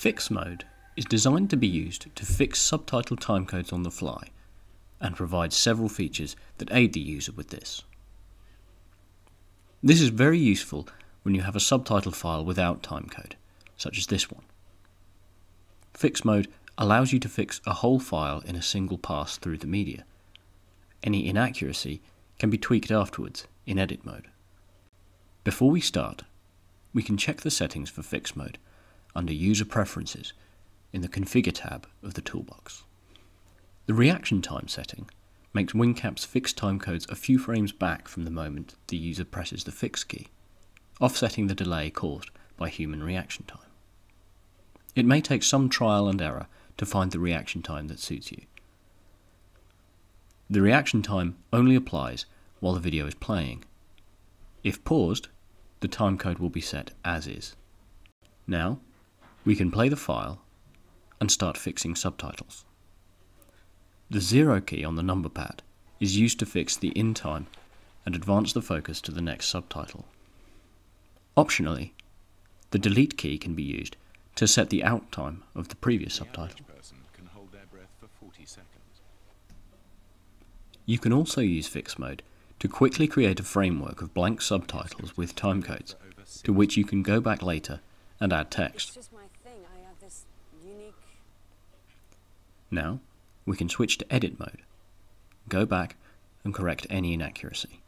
Fix mode is designed to be used to fix subtitle timecodes on the fly and provides several features that aid the user with this. This is very useful when you have a subtitle file without timecode, such as this one. Fix mode allows you to fix a whole file in a single pass through the media. Any inaccuracy can be tweaked afterwards in edit mode. Before we start, we can check the settings for fix mode under User Preferences in the Configure tab of the toolbox. The reaction time setting makes Wincaps fixed timecodes a few frames back from the moment the user presses the fix key, offsetting the delay caused by human reaction time. It may take some trial and error to find the reaction time that suits you. The reaction time only applies while the video is playing. If paused, the timecode will be set as is. Now, we can play the file and start fixing subtitles. The zero key on the number pad is used to fix the in time and advance the focus to the next subtitle. Optionally, the delete key can be used to set the out time of the previous subtitle. You can also use fix mode to quickly create a framework of blank subtitles with timecodes, to which you can go back later and add text. Now, we can switch to edit mode, go back and correct any inaccuracy.